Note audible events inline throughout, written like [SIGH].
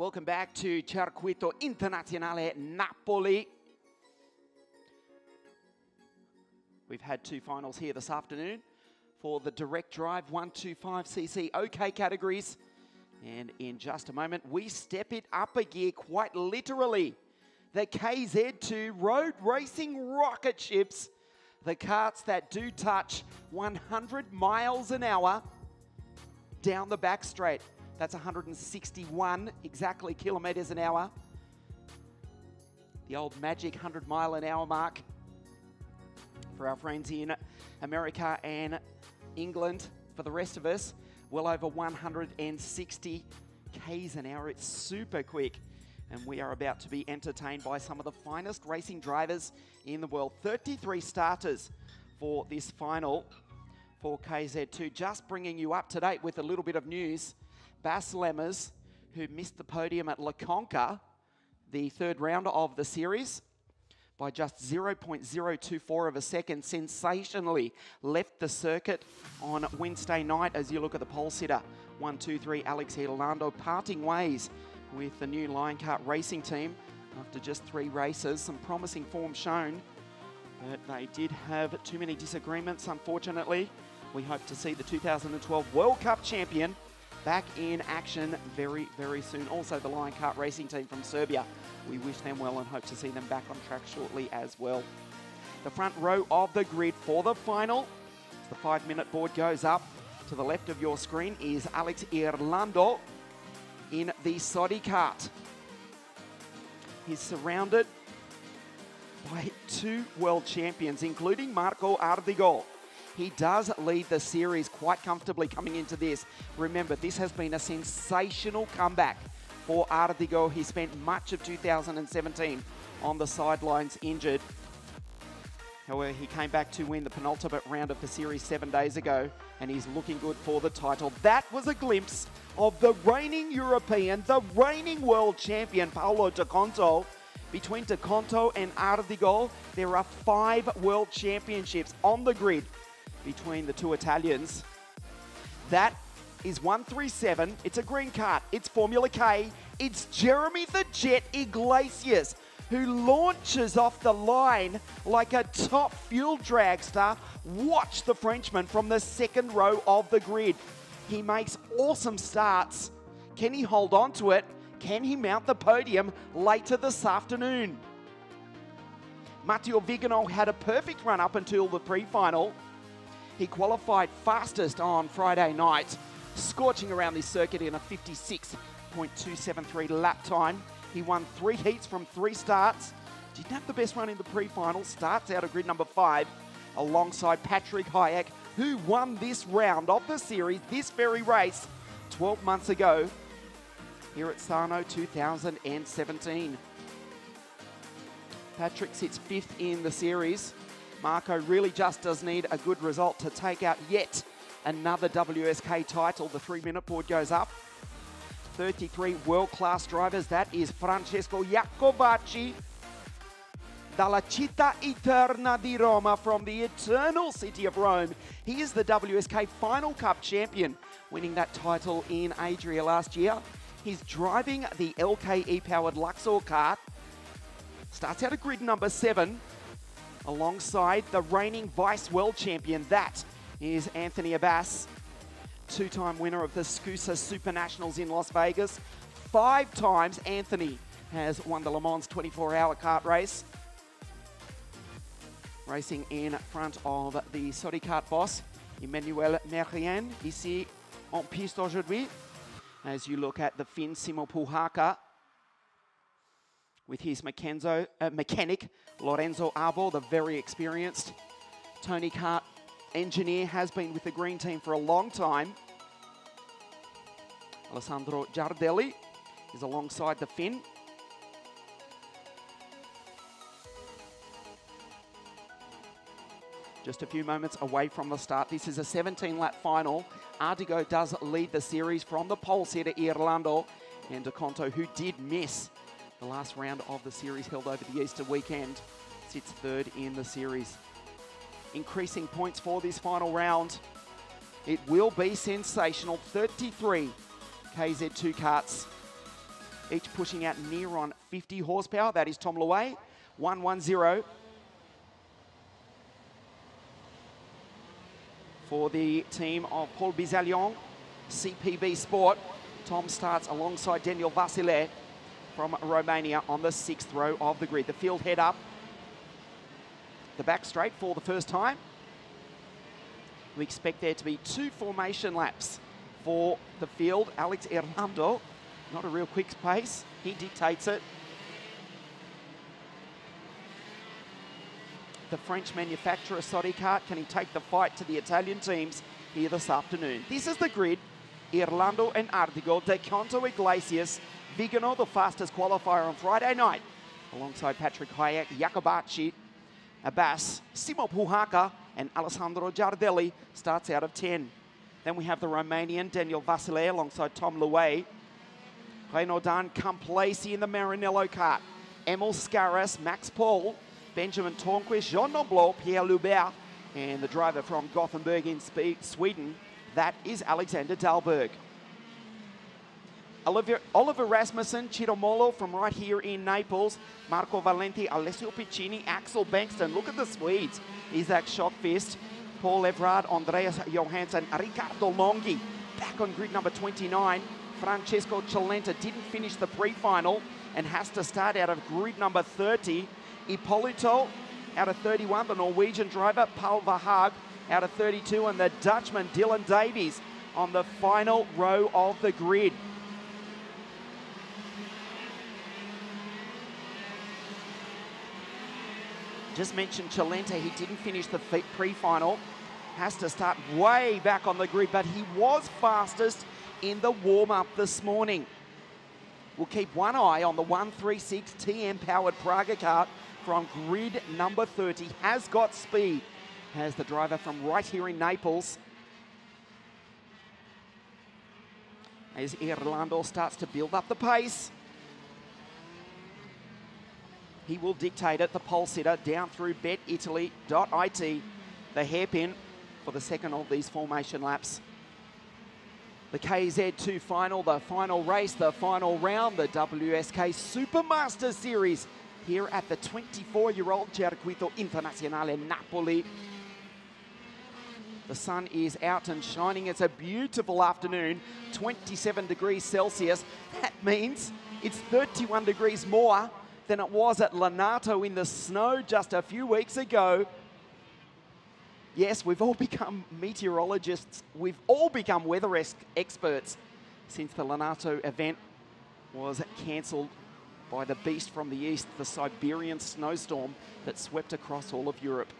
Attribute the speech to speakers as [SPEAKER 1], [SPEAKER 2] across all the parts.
[SPEAKER 1] Welcome back to Circuito Internazionale Napoli. We've had two finals here this afternoon for the direct drive 125cc OK categories. And in just a moment, we step it up a gear quite literally. The KZ2 road racing rocket ships, the carts that do touch 100 miles an hour down the back straight. That's 161 exactly kilometres an hour. The old magic 100 mile an hour mark for our friends in America and England. For the rest of us, well over 160 k's an hour. It's super quick. And we are about to be entertained by some of the finest racing drivers in the world. 33 starters for this final for KZ2. Just bringing you up to date with a little bit of news. Bas Lemmers, who missed the podium at La Conca, the third round of the series, by just 0.024 of a second, sensationally left the circuit on Wednesday night as you look at the pole sitter. One, two, three, Alex Irlando parting ways with the new Lion Kart racing team after just three races. Some promising form shown, but they did have too many disagreements, unfortunately. We hope to see the 2012 World Cup champion back in action very, very soon. Also, the Lion Kart racing team from Serbia. We wish them well and hope to see them back on track shortly as well. The front row of the grid for the final. The five minute board goes up. To the left of your screen is Alex Irlando in the Sodi kart. He's surrounded by two world champions, including Marco Ardigo. He does lead the series quite comfortably coming into this. Remember, this has been a sensational comeback for Ardigo. He spent much of 2017 on the sidelines injured. However, he came back to win the penultimate round of the series seven days ago, and he's looking good for the title. That was a glimpse of the reigning European, the reigning world champion, Paolo De Conto. Between De Conto and Ardigo, there are five world championships on the grid between the two Italians. That is 137. It's a green cart. It's Formula K. It's Jeremy the Jet Iglesias who launches off the line like a top fuel dragster. Watch the Frenchman from the second row of the grid. He makes awesome starts. Can he hold on to it? Can he mount the podium later this afternoon? Matteo Vigano had a perfect run up until the pre-final. He qualified fastest on Friday night, scorching around this circuit in a 56.273 lap time. He won three heats from three starts. Didn't have the best run in the pre-final. Starts out of grid number five alongside Patrick Hajek, who won this round of the series, this very race, 12 months ago here at Sarno 2017. Patrick sits fifth in the series. Marco really just does need a good result to take out yet another WSK title. The three minute board goes up. 33 world class drivers. That is Francesco Iacovacci. Dalla Città Eterna di Roma from the eternal city of Rome. He is the WSK Final Cup champion, winning that title in Adria last year. He's driving the LKE powered Luxor kart. Starts out at grid number seven alongside the reigning vice world champion. That is Anthony Abbas, two time winner of the SKUSA Super Nationals in Las Vegas. Five times Anthony has won the Le Mans 24 hour kart race. Racing in front of the Sodi kart boss, Emmanuel Merien, ici en piste aujourd'hui. As you look at the Finn Simo Puhakka with his Mackenzo, uh, mechanic, Lorenzo Arbo, the very experienced Tony Kart engineer, has been with the green team for a long time. Alessandro Giardelli is alongside the Finn. Just a few moments away from the start. This is a 17 lap final. Ardigo does lead the series from the pole sitter Irlando and DeConto, who did miss the last round of the series held over the Easter weekend, sits third in the series. Increasing points for this final round. It will be sensational. 33 KZ2 carts each pushing out near on 50 horsepower. That is Tom Leuillet, 110. For the team of Paul Bizalion, CPB Sport. Tom starts alongside Daniel Vasile from Romania on the sixth row of the grid. The field head up. The back straight for the first time. We expect there to be two formation laps for the field. Alex Irlando, not a real quick pace. He dictates it. The French manufacturer Sodikart, can he take the fight to the Italian teams here this afternoon? This is the grid. Irlando and Ardigo, De Conto Iglesias, Vigano, the fastest qualifier on Friday night, alongside Patrick Hajek, Iacovacci, Abbas, Simo Puhakka, and Alessandro Giardelli starts out of 10. Then we have the Romanian Daniel Vasile alongside Tom Leuillet. Renaudin Camplese in the Maranello kart. Emil Skaras, Max Paul, Benjamin Tornqvist, Jean Nomblot, Pierre Lubert, and the driver from Gothenburg in Sweden, that is Alexander Dahlberg. Oliver, Oliver Rasmussen, Chiromolo from right here in Naples, Marco Valenti, Alessio Piccini, Axel Bengtsson. Look at the Swedes. Isaac Schockfist, Paul Everard, Andreas Johansson, Riccardo Longhi. Back on grid number 29, Francesco Celenta didn't finish the pre-final and has to start out of grid number 30. Ippolito out of 31, the Norwegian driver, Paul Varhaug out of 32, and the Dutchman, Dylan Davies, on the final row of the grid. Just mentioned Celenta, he didn't finish the pre-final. Has to start way back on the grid, but he was fastest in the warm-up this morning. We'll keep one eye on the 136 TM-powered Praga kart from grid number 30. Has got speed. Has the driver from right here in Naples. As Irlando starts to build up the pace. He will dictate it, the pole sitter, down through betitaly.it, the hairpin for the second of these formation laps. The KZ2 final, the final race, the final round, the WSK Supermaster Series here at the 24-year-old Circuito Internazionale Napoli. The sun is out and shining. It's a beautiful afternoon, 27 degrees Celsius. That means it's 31 degrees more than it was at Lonato in the snow just a few weeks ago. Yes, we've all [LAUGHS] become meteorologists. We've all become weather experts since the Lonato event was cancelled by the beast from the east, the Siberian snowstorm that swept across all of Europe.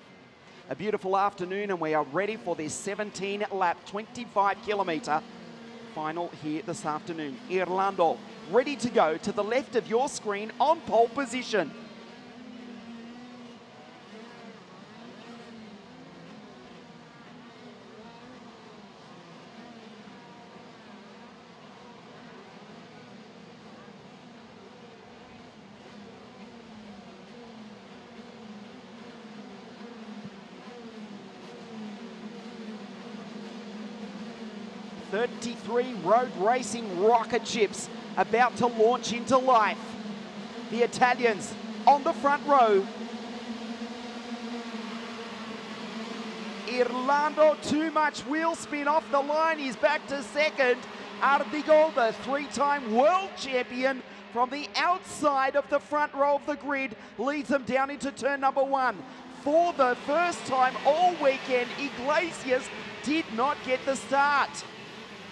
[SPEAKER 1] A beautiful afternoon and we are ready for this 17 lap, 25 kilometre final here this afternoon. Irlando ready to go to the left of your screen on pole position. 33 road racing rocket ships about to launch into life. The Italians on the front row. Irlando, too much wheel spin off the line. He's back to second. Ardigo, the three-time world champion, from the outside of the front row of the grid, leads them down into turn number one. For the first time all weekend, Iglesias did not get the start.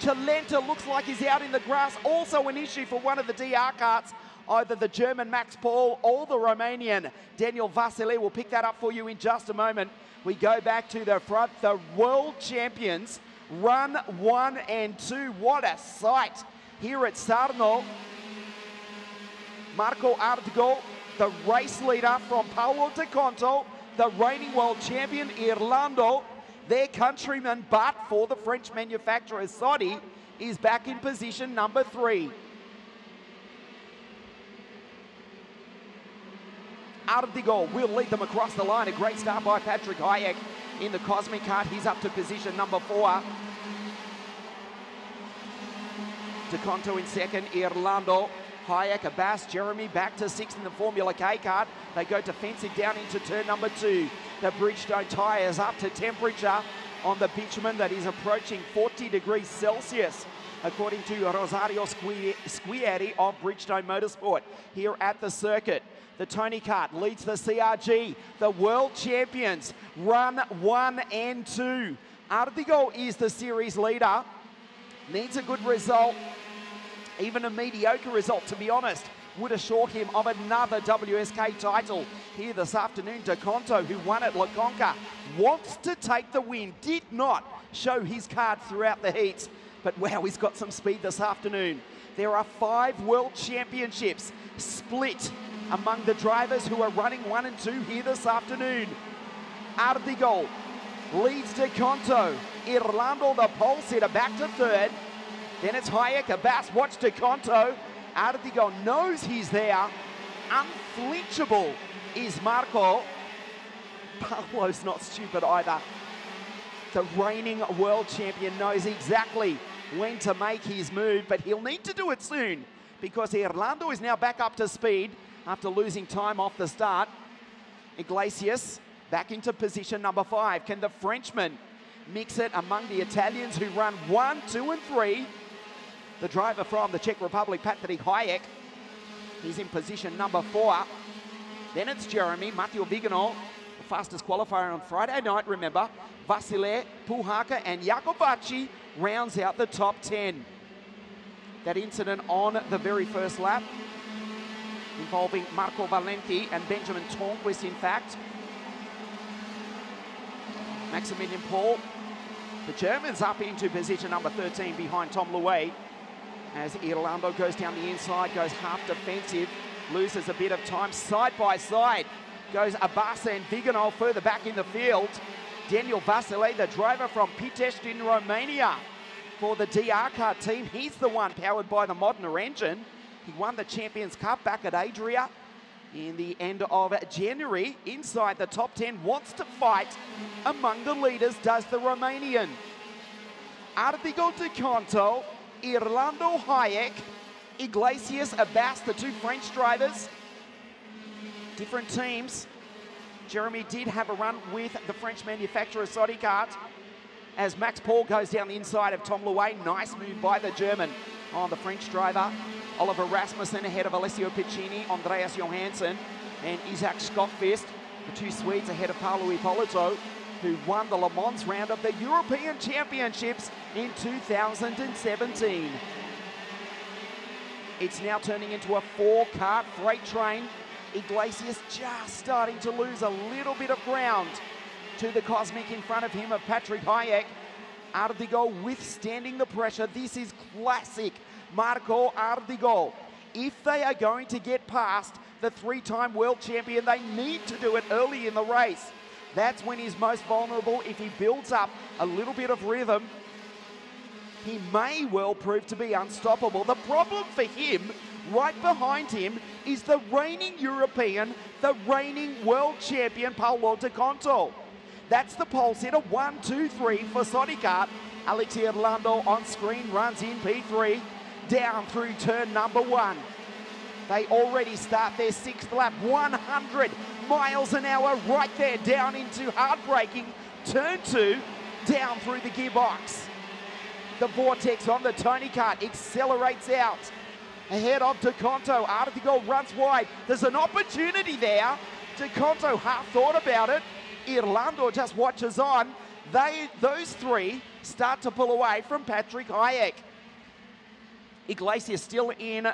[SPEAKER 1] Celenta looks like he's out in the grass. Also an issue for one of the DR karts. Either the German Max Paul or the Romanian Daniel Vasile will pick that up for you in just a moment. We go back to the front. The world champions run one and two. What a sight here at Sarno. Marco Ardigo, the race leader from Paolo De Conto, the reigning world champion Irlando, their countryman, but for the French manufacturer Sodi, is back in position number three. Out of the goal, will lead them across the line. A great start by Patrick Hajek in the Cosmic Kart. He's up to position number four. DeConto in second, Irlando Hajek, Abbas, Jeremy back to sixth in the Formula K card. They go defensive down into turn number two. The Bridgestone tyres up to temperature on the bitumen that is approaching 40 degrees Celsius according to Rosario Squieri of Bridgestone Motorsport here at the circuit. The Tony Kart leads the CRG. The world champions run one and two. Ardigo is the series leader. Needs a good result, even a mediocre result, to be honest, would assure him of another WSK title here this afternoon. DeConto, who won at La Conca, wants to take the win, did not show his card throughout the heats, but wow, he's got some speed this afternoon. There are five world championships split among the drivers who are running one and two here this afternoon. Ardigo leads DeConto. Irlando, the pole sitter, back to third. Then it's Hajek, Abbas, watch DeConto. Ardigo knows he's there. Unflinchable is Marco. Paolo's not stupid either. The reigning world champion knows exactly when to make his move, but he'll need to do it soon because Irlando is now back up to speed after losing time off the start. Iglesias back into position number five. Can the Frenchman mix it among the Italians who run one, two, and three? The driver from the Czech Republic, Patrick Hajek, he's in position number four. Then it's Jeremy, Matteo Vigano, the fastest qualifier on Friday night, remember. Vasile, Puhakka, and Iacovacci rounds out the top 10. That incident on the very first lap involving Marco Valenti and Benjamin Törnqvist, in fact. Maximilian Paul. The Germans up into position number 13 behind Tom Leuillet. As Irlando goes down the inside, goes half defensive, loses a bit of time side by side. Goes Abasa and Vigano further back in the field. Daniel Vasile, the driver from Pitești in Romania for the DR car team. He's the one powered by the Modena engine. He won the Champions Cup back at Adria in the end of January. Inside the top 10, wants to fight among the leaders, does the Romanian. Ardigo de Conto, Irlando Hajek, Iglesias Abbas, the two French drivers. Different teams. Jeremy did have a run with the French manufacturer Sodikart as Max Paul goes down the inside of Tom Leuillet. Nice move by the German on the French driver. Oliver Rasmussen ahead of Alessio Piccini, Andreas Johansson, and Isaac Skotfist. The two Swedes ahead of Paolo Ippolito, who won the Le Mans round of the European Championships in 2017. It's now turning into a four-cart freight train. Iglesias just starting to lose a little bit of ground to the Cosmic in front of him of Patrick Hajek. Ardigo withstanding the pressure. This is classic Marco Ardigo. If they are going to get past the three-time world champion, they need to do it early in the race. That's when he's most vulnerable. If he builds up a little bit of rhythm, he may well prove to be unstoppable. The problem for him, right behind him, is the reigning European, the reigning world champion, Paolo De Conto. That's the pole sitter, one, two, three for Sodikart. Alex Irlando on screen runs in P3 down through turn number one. They already start their sixth lap, 100 miles an hour right there down into heartbreaking turn two, down through the gearbox. The Vortex on the Tony Kart accelerates out ahead of DeConto. Ardigo runs wide. There's an opportunity there. DeConto half thought about it. Irlando just watches on. They, those three start to pull away from Patrick Hajek. Iglesias still in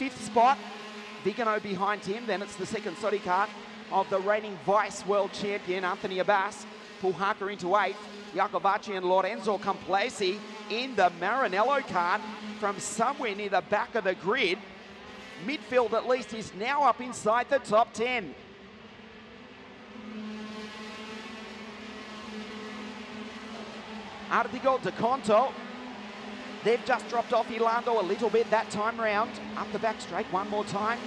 [SPEAKER 1] fifth spot. Vigano behind him. Then it's the second Sodikart of the reigning vice world champion, Anthony Abbas. Puhakka into eighth. Iacovacci and Lorenzo Camplese in the Maranello cart from somewhere near the back of the grid. Midfield at least is now up inside the top 10. Ardigo de Conto They've just dropped off Irlando a little bit that time round. Up the back straight one more time.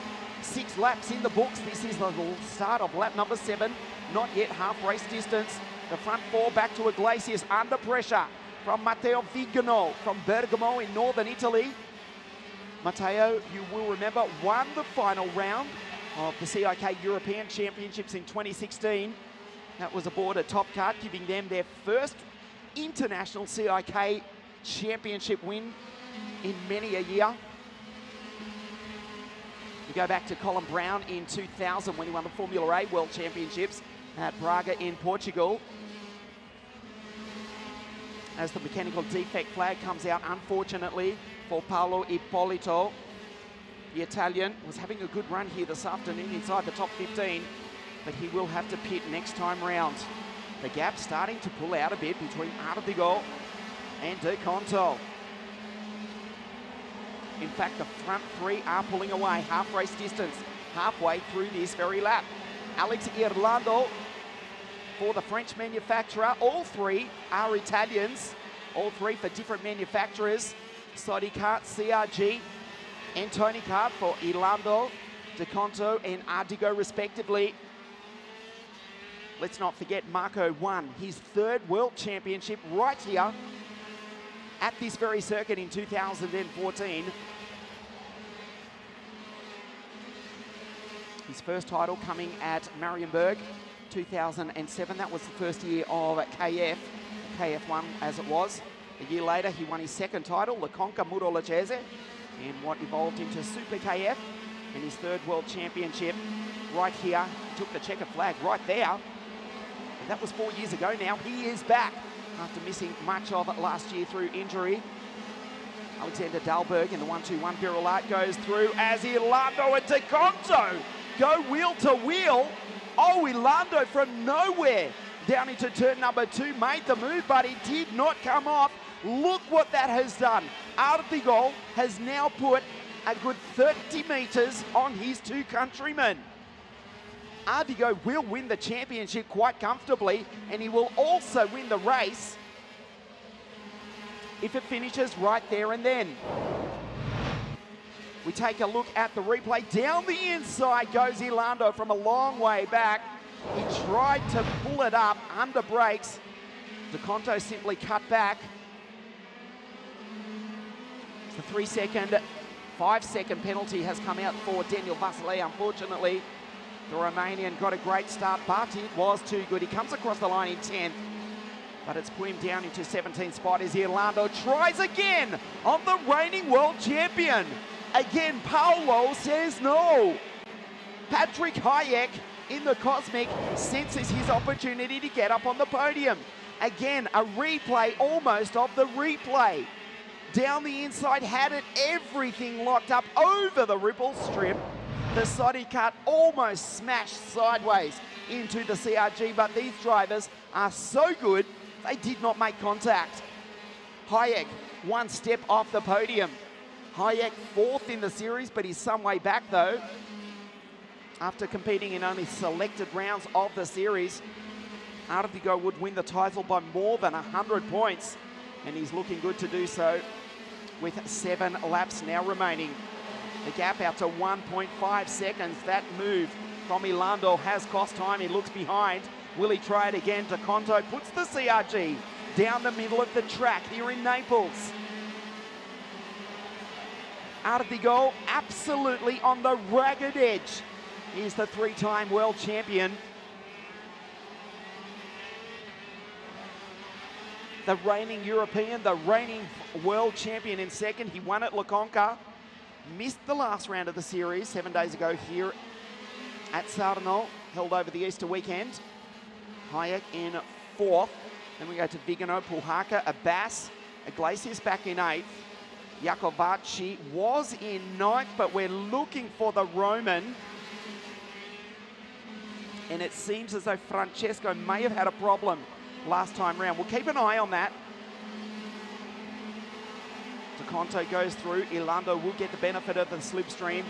[SPEAKER 1] Six laps in the books. This is the start of lap number seven. Not yet half race distance. The front four back to Iglesias under pressure from Matteo Vigano from Bergamo in northern Italy. Matteo, you will remember, won the final round of the CIK European Championships in 2016. That was aboard a Top Kart, giving them their first international CIK championship win in many a year. You go back to Colin Brown in 2000 when he won the Formula A World Championships at Braga in Portugal. As the mechanical defect flag comes out, unfortunately, for Paolo Ippolito. The Italian was having a good run here this afternoon inside the top 15, but he will have to pit next time round. The gap starting to pull out a bit between Ardigo and De Conto. In fact, the front three are pulling away half race distance, halfway through this very lap. Alex Irlando for the French manufacturer. All three are Italians, all three for different manufacturers. Sodikart, CRG, and Tony Kart for Irlando, DeConto, and Ardigo respectively. Let's not forget Marco won his third World Championship right here at this very circuit in 2014. His first title coming at Mariembourg 2007. That was the first year of KF, KF1 as it was. A year later, he won his second title, the Conca Muro Leccese, and what evolved into Super KF and his third World Championship right here. He took the checker flag right there. And that was four years ago now. He is back after missing much of it last year through injury. Alexander Dahlberg in the 1-2-1 Virulat goes through as Irlando and DeConto go wheel to wheel. Oh, Irlando from nowhere down into turn number two made the move, but it did not come off. Look what that has done. Ardigo has now put a good 30 metres on his two countrymen. Ardigo will win the championship quite comfortably, and he will also win the race if it finishes right there and then. We take a look at the replay. Down the inside goes Irlando from a long way back. He tried to pull it up under brakes. DeConto simply cut back. The three second, five second penalty has come out for Daniel Vasile. Unfortunately, the Romanian got a great start, but it was too good. He comes across the line in 10th, but it's put him down into 17th spot as Irlando tries again on the reigning world champion. Again, Paolo says no. Patrick Hajek in the Cosmic senses his opportunity to get up on the podium. Again, a replay almost of the replay down the inside, had it everything locked up over the ripple strip. The Sodi cut almost smashed sideways into the CRG, but these drivers are so good, they did not make contact. Hajek, one step off the podium. Hajek fourth in the series, but he's some way back though. After competing in only selected rounds of the series, Ardigo would win the title by more than 100 points, and he's looking good to do so with seven laps now remaining. The gap out to 1.5 seconds. That move from Irlando has cost time. He looks behind. Will he try it again? DeConto puts the CRG down the middle of the track here in Naples. Ardigo absolutely on the ragged edge. He's the three-time world champion. the reigning European, the reigning world champion in second. He won at La Conca. Missed the last round of the series seven days ago here at Sarno, held over the Easter weekend. Hajek in fourth. Then we go to Vigano, Puhakka, Abbas, Iglesias back in eighth. Iacovacci was in ninth, but we're looking for the Roman. And it seems as though Francesco may have had a problem last time round. We'll keep an eye on that. DeConto goes through. Irlando will get the benefit of the slipstream.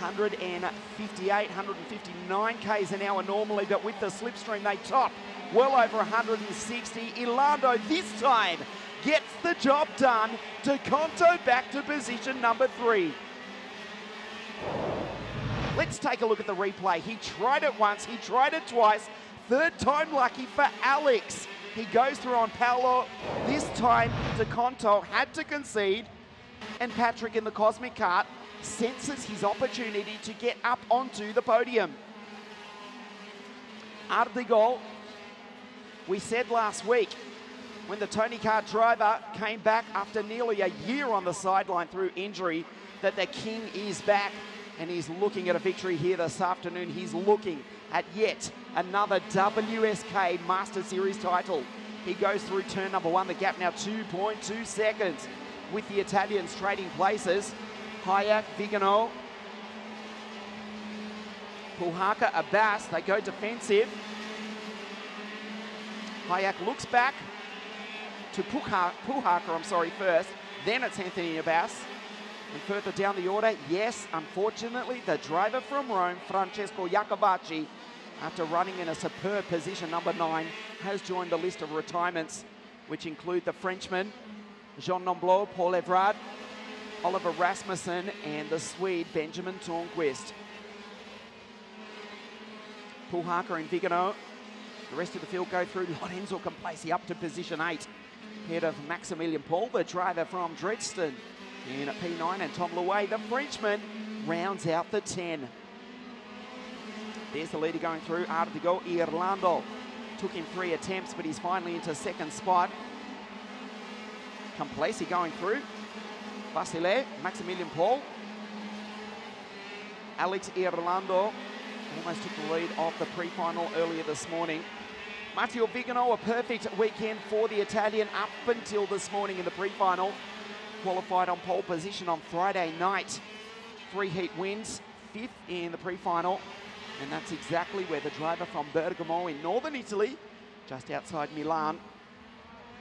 [SPEAKER 1] 158, 159 k's an hour normally, but with the slipstream they top well over 160. Irlando this time gets the job done. DeConto back to position number three. Let's take a look at the replay. He tried it once, he tried it twice, Third time lucky for Alex. He goes through on Paolo. This time, De DeConto had to concede. and Patrick in the Cosmic Kart senses his opportunity to get up onto the podium. Ardigo, we said last week when the Tony Kart driver came back after nearly a year on the sideline through injury that the king is back and he's looking at a victory here this afternoon. He's looking at yet another WSK Master Series title. He goes through turn number one, the gap now 2.2 seconds with the Italians trading places. Hajek, Vigano, Puhakka, Abbas, they go defensive. Hajek looks back to Puhakka, I'm sorry, first. Then it's Anthony Abbas. And further down the order, yes, unfortunately, the driver from Rome, Francesco Iacovacci, after running in a superb position, number nine, has joined the list of retirements, which include the Frenchman, Jean Nomblot, Paul Evrard, Oliver Rasmussen, and the Swede, Benjamin Tornqvist. Puhakka and Vigano. The rest of the field go through. [LAUGHS] Lorenzo Camplese up to position eight. Head of Maximilian Paul, the driver from Dresden in at P9 and Tom Leuillet, the Frenchman, rounds out the 10. There's the leader going through, out of the goal, Irlando. Took him three attempts, but he's finally into second spot. Camplese going through. Vasile, Maximilian Paul. Alex Irlando almost took the lead off the pre-final earlier this morning. Matteo Vigano, a perfect weekend for the Italian up until this morning in the pre-final qualified on pole position on Friday night. Three heat wins, fifth in the pre-final. And that's exactly where the driver from Bergamo in northern Italy, just outside Milan,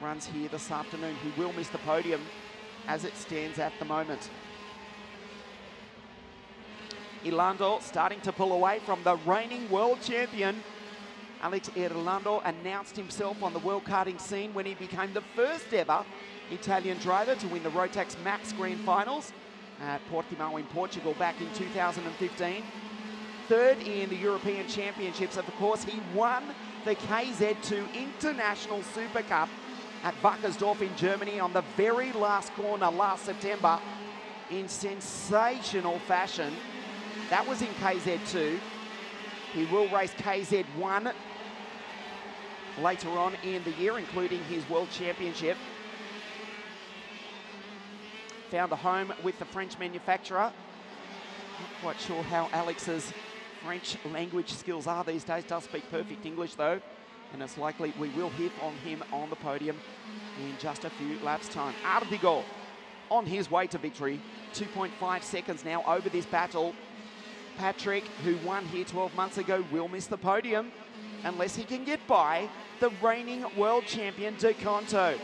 [SPEAKER 1] runs here this afternoon. He will miss the podium as it stands at the moment. Irlando starting to pull away from the reigning world champion. Alex Irlando announced himself on the world karting scene when he became the first ever Italian driver to win the Rotax Max Grand Finals at Portimao in Portugal back in 2015. Third in the European Championships, of course, he won the KZ2 International Super Cup at Wackersdorf in Germany on the very last corner last September in sensational fashion. That was in KZ2. He will race KZ1 later on in the year, including his World Championship found a home with the French manufacturer. Not quite sure how Alex's French language skills are these days. Does speak perfect English though, and it's likely we will hear from him on the podium in just a few laps' time. Ardigo on his way to victory. 2.5 seconds now over this battle. Patrick, who won here 12 months ago, will miss the podium unless he can get by the reigning world champion De Conto.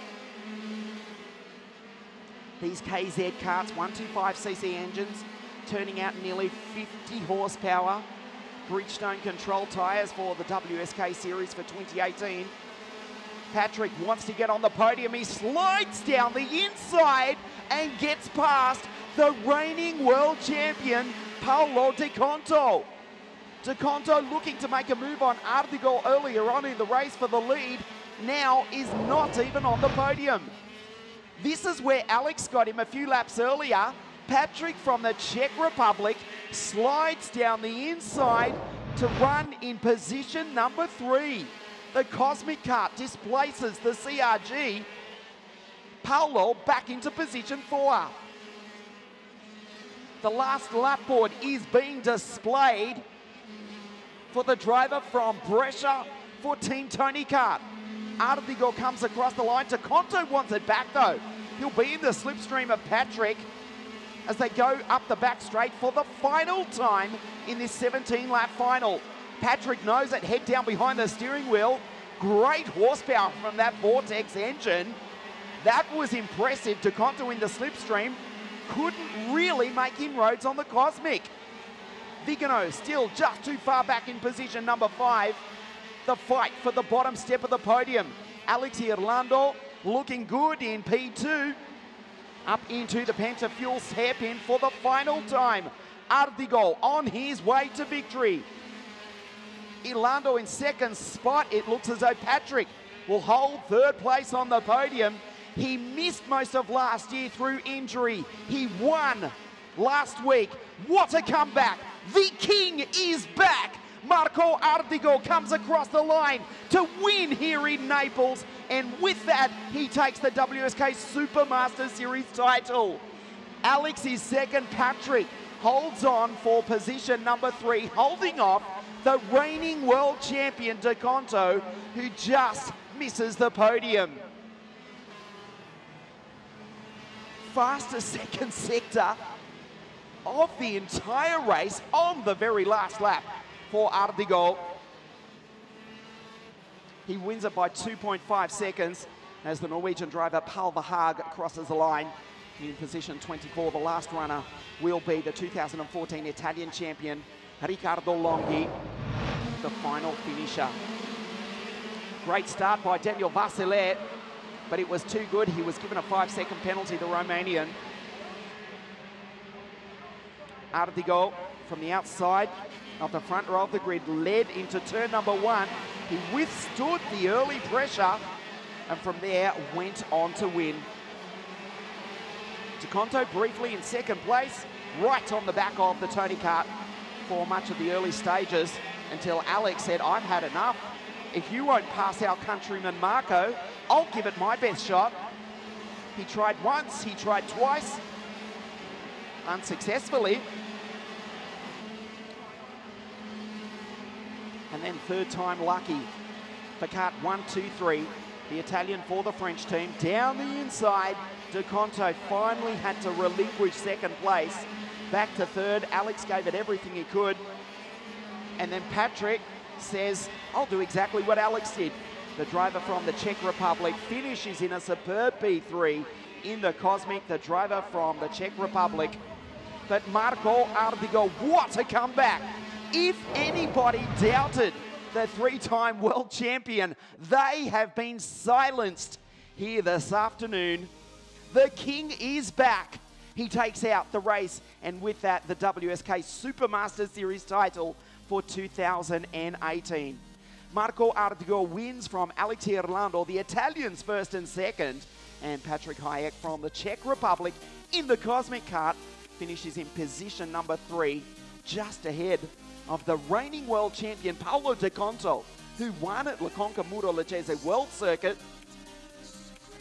[SPEAKER 1] These KZ carts, 125cc engines, turning out nearly 50 horsepower. Bridgestone control tyres for the WSK Series for 2018. Patrick wants to get on the podium. He slides down the inside and gets past the reigning world champion, Paolo De Conto. Conto looking to make a move on Ardigo earlier on in the race for the lead, now is not even on the podium. This is where Alex got him a few laps earlier. Patrick from the Czech Republic slides down the inside to run in position number three. The Cosmic Kart displaces the CRG. Paolo back into position four. The last lap board is being displayed for the driver from Brescia for Team Tony Kart. Ardigo comes across the line. De Conto wants it back though. He'll be in the slipstream of Patrick as they go up the back straight for the final time in this 17 lap final. Patrick knows it, head down behind the steering wheel. Great horsepower from that Vortex engine. That was impressive. Deconto in the slipstream couldn't really make inroads on the Cosmic. Vigano still just too far back in position number five the fight for the bottom step of the podium. Alex Irlando looking good in P2. Up into the Pentafuel hairpin for the final time. Ardigo on his way to victory. Irlando in second spot. It looks as though Patrick will hold third place on the podium. He missed most of last year through injury. He won last week. What a comeback! The king is back. Marco Ardigo comes across the line to win here in Naples, and with that, he takes the WSK Supermaster Series title. Alex is second. Patrick holds on for position number three, holding off the reigning world champion De Conto, who just misses the podium. Fastest second sector of the entire race on the very last lap for Ardigo. He wins it by 2.5 seconds as the Norwegian driver Pål Varhaug crosses the line in position 24. The last runner will be the 2014 Italian champion Riccardo Longhi, the final finisher. Great start by Daniel Vasilet, but it was too good. He was given a five second penalty, the Romanian. Ardigo from the outside of the front row of the grid led into turn number one. He withstood the early pressure and from there went on to win. De Conto briefly in second place, right on the back of the Tony Kart for much of the early stages until Alex said, I've had enough. If you won't pass our countryman Marco, I'll give it my best shot. He tried once, he tried twice, unsuccessfully. And then third time lucky cut one, two, three. The Italian for the French team. Down the inside, De Conto finally had to relinquish second place. Back to third. Alex gave it everything he could. And then Patrick says, I'll do exactly what Alex did. The driver from the Czech Republic finishes in a superb P3 in the Cosmic, the driver from the Czech Republic. But Marco Ardigo, what a comeback! If anybody doubted the three-time world champion, they have been silenced here this afternoon. The king is back. He takes out the race, and with that, the WSK Supermaster Series title for 2018. Marco Ardigo wins from Alex Irlando, the Italians first and second, and Patrick Hajek from the Czech Republic in the Cosmic Kart finishes in position number three, just ahead of the reigning world champion Paolo De Conto, who won at La Conca Muro Leccese World Circuit.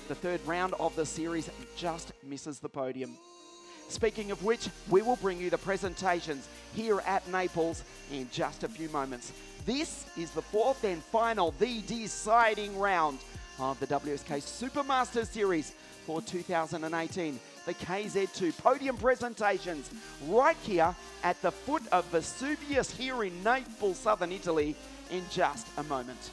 [SPEAKER 1] The third round of the series just misses the podium. Speaking of which, we will bring you the presentations here at Naples in just a few moments. This is the fourth and final, the deciding round of the WSK Supermaster Series for 2018. The KZ2 podium presentations right here at the foot of Vesuvius here in Naples, southern Italy in just a moment.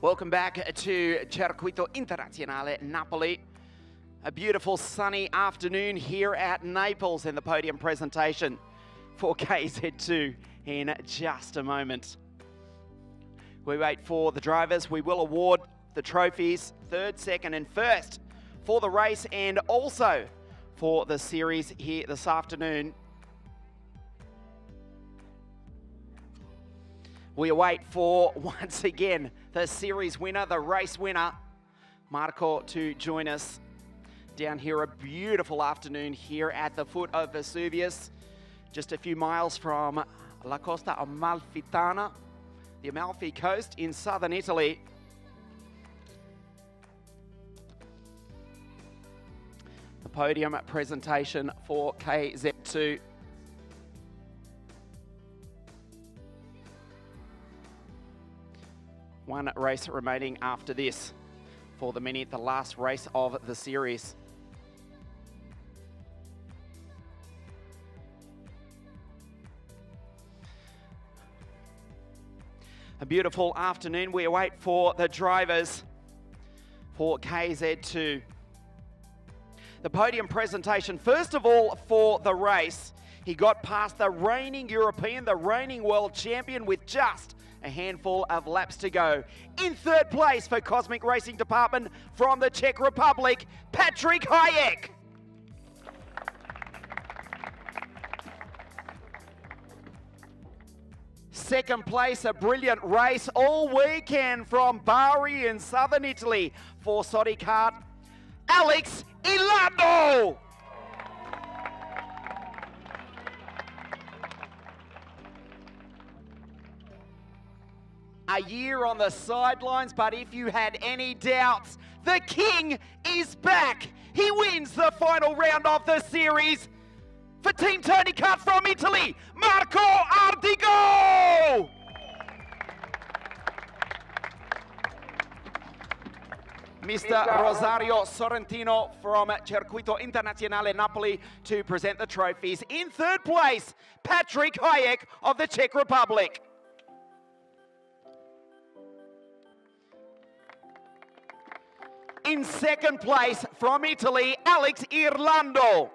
[SPEAKER 1] Welcome back to Circuito Internazionale Napoli. A beautiful sunny afternoon here at Naples in the podium presentation for [LAUGHS] KZ2 in just a moment. We wait for the drivers. We will award the trophies third, second, and first for the race and also for the series here this afternoon. We await for, [LAUGHS] once again, the series winner, the race winner, Marco, to join us down here. A beautiful afternoon here at the foot of Vesuvius, just a few miles from La Costa Amalfitana, the Amalfi Coast in southern Italy. The podium presentation for KZ2. One race remaining after this for the Mini, the last race of the series. A beautiful afternoon. We await for the drivers for KZ2. The podium presentation, first of all, for the race. He got past the reigning European, the reigning world champion with just a handful of laps to go. In third place for Cosmic Racing Department from the Czech Republic, Patrick Hajek. Second place, a brilliant race all weekend from Bari in southern Italy for Sodikart, Alex Irlando. A year on the sidelines, but if you had any doubts, the King is back. He wins the final round of the series for Team Tony Kart from Italy, Marco Ardigo! Mr. Rosario Sorrentino from Circuito Internazionale Napoli to present the trophies. In third place, Patrick Hajek of the Czech Republic. In second place from Italy, Alex Irlando.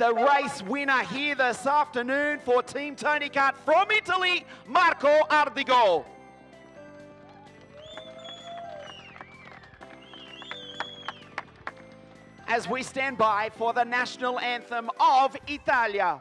[SPEAKER 1] The race winner here this afternoon for Team Tony Kart from Italy, Marco Ardigo. As we stand by for the national anthem of Italia.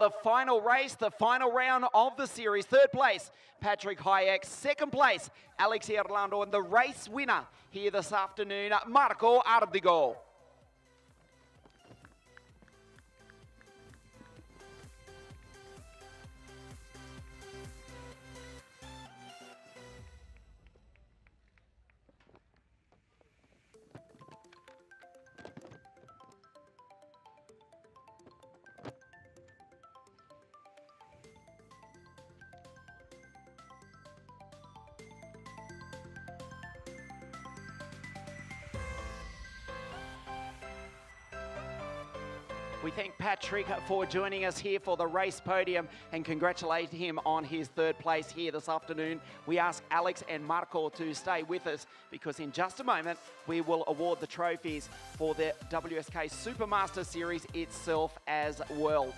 [SPEAKER 1] The final race, the final round of the series. Third place, Patrick Hajek. Second place, Alex Irlando. And the race winner here this afternoon, Marco Ardigo. We thank Patrick for joining us here for the race podium and congratulate him on his third place here this afternoon. We ask Alex and Marco to stay with us because in just a moment we will award the trophies for the WSK Supermaster Series itself as well.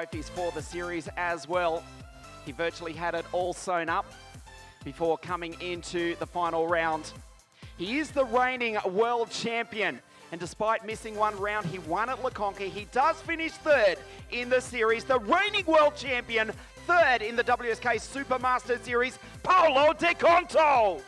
[SPEAKER 1] Trophies for the series as well. He virtually had it all sewn up before coming into the final round. He is the reigning world champion, And despite missing one round, he won at La Conca. He does finish third in the series. The reigning world champion, third in the WSK Supermaster Series, Paolo De Conto.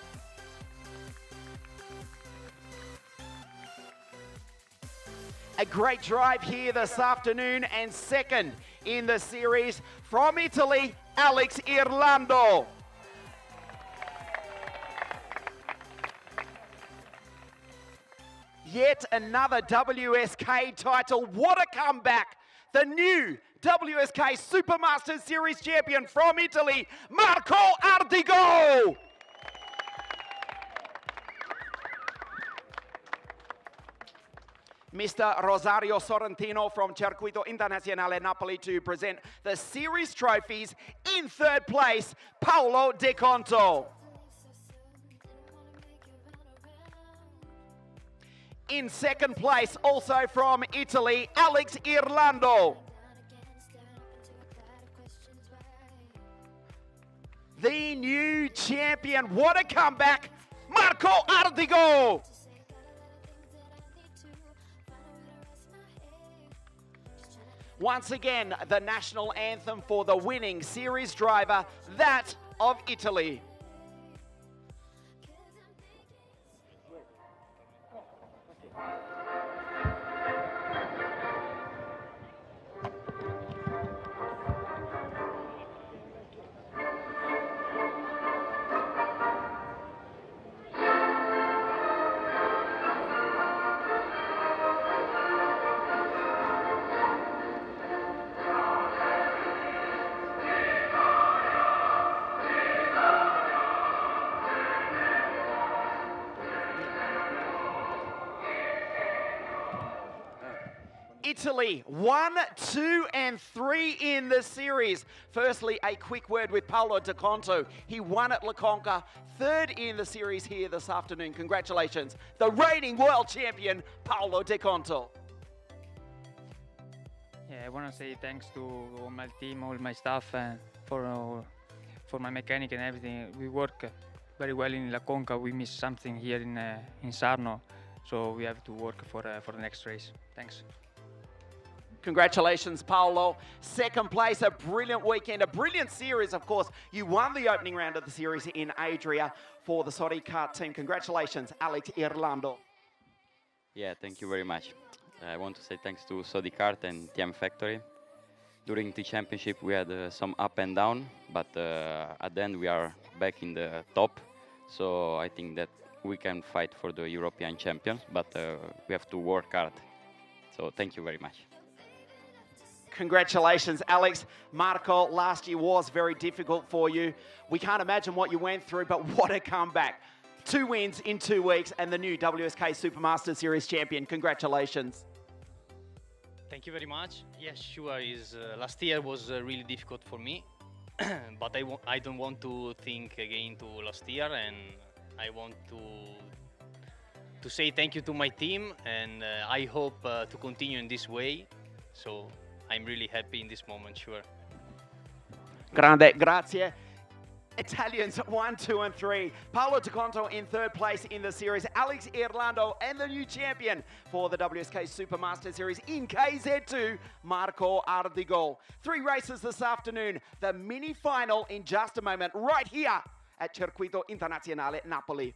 [SPEAKER 1] A great drive here this afternoon and second in the series from Italy, Alex Irlando. Yet another WSK title. What a comeback! The new WSK Supermaster Series champion from Italy, Marco Ardigo! Mr. Rosario Sorrentino from Circuito Internazionale Napoli to present the series trophies. In third place, Paolo De Conto. In second place, also from Italy, Alex Irlando. The new champion, what a comeback, Marco Ardigo. Once again, the national anthem for the winning series driver, that of Italy. Italy, one, two, and three in the series. Firstly, a quick word with Paolo De Conto. He won at La Conca, third in the series here this afternoon. Congratulations, the reigning world champion, Paolo De Conto.
[SPEAKER 2] Yeah, I want to say thanks to all my team, all my staff, and for uh, for my mechanic and everything. We work very well in La Conca. We miss something here in uh, in Sarno, so we have to work for uh, for the next race. Thanks.
[SPEAKER 1] Congratulations, Paolo. Second place, a brilliant weekend, a brilliant series, of course. You won the opening round of the series in Adria for the Sodi Kart team. Congratulations, Alex Irlando.
[SPEAKER 3] Yeah, thank you very much. I want to say thanks to Sodi Kart and TM Factory. During the championship, we had uh, some up and down, but uh, at the end, we are back in the top. So I think that we can fight for the European champions, but uh, we have to work hard. So thank you very much.
[SPEAKER 1] Congratulations, Alex. Marco, last year was very difficult for you. We can't imagine what you went through, but what a comeback. Two wins in two weeks and the new WSK Supermaster Series champion. Congratulations.
[SPEAKER 4] Thank you very much. Yes, sure. Is uh, last year was uh, really difficult for me, [COUGHS] but I, I don't want to think again to last year, and I want to to say thank you to my team, and uh, I hope uh, to continue in this way. So I'm really happy in this moment, sure.
[SPEAKER 1] Grande, grazie. Italians one, two, and three. Paolo De Conto in third place in the series. Alex Irlando and the new champion for the WSK Supermaster Series in KZ2, Marco Ardigo. Three races this afternoon. The mini final in just a moment, right here at Circuito Internazionale Napoli.